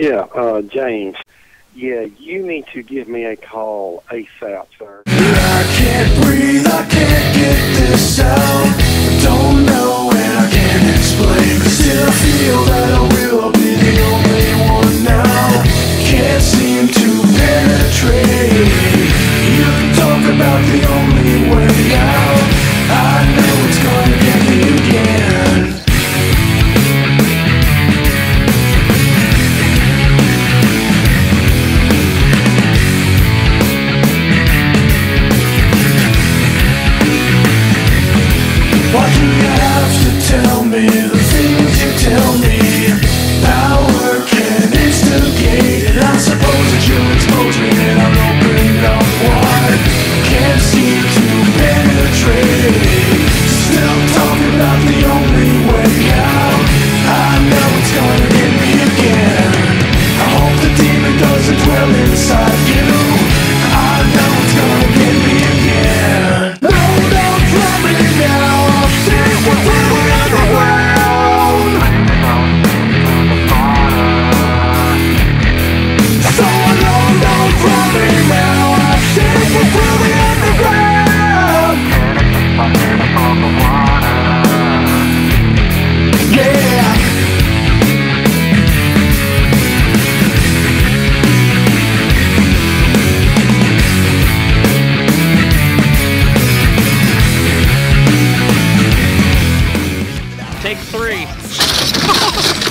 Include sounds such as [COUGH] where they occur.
Yeah, uh, James. Yeah, you need to give me a call ASAP, sir. I can't breathe, I can't get this out. Why do you have to tell me the things you tell me? Take three. [LAUGHS]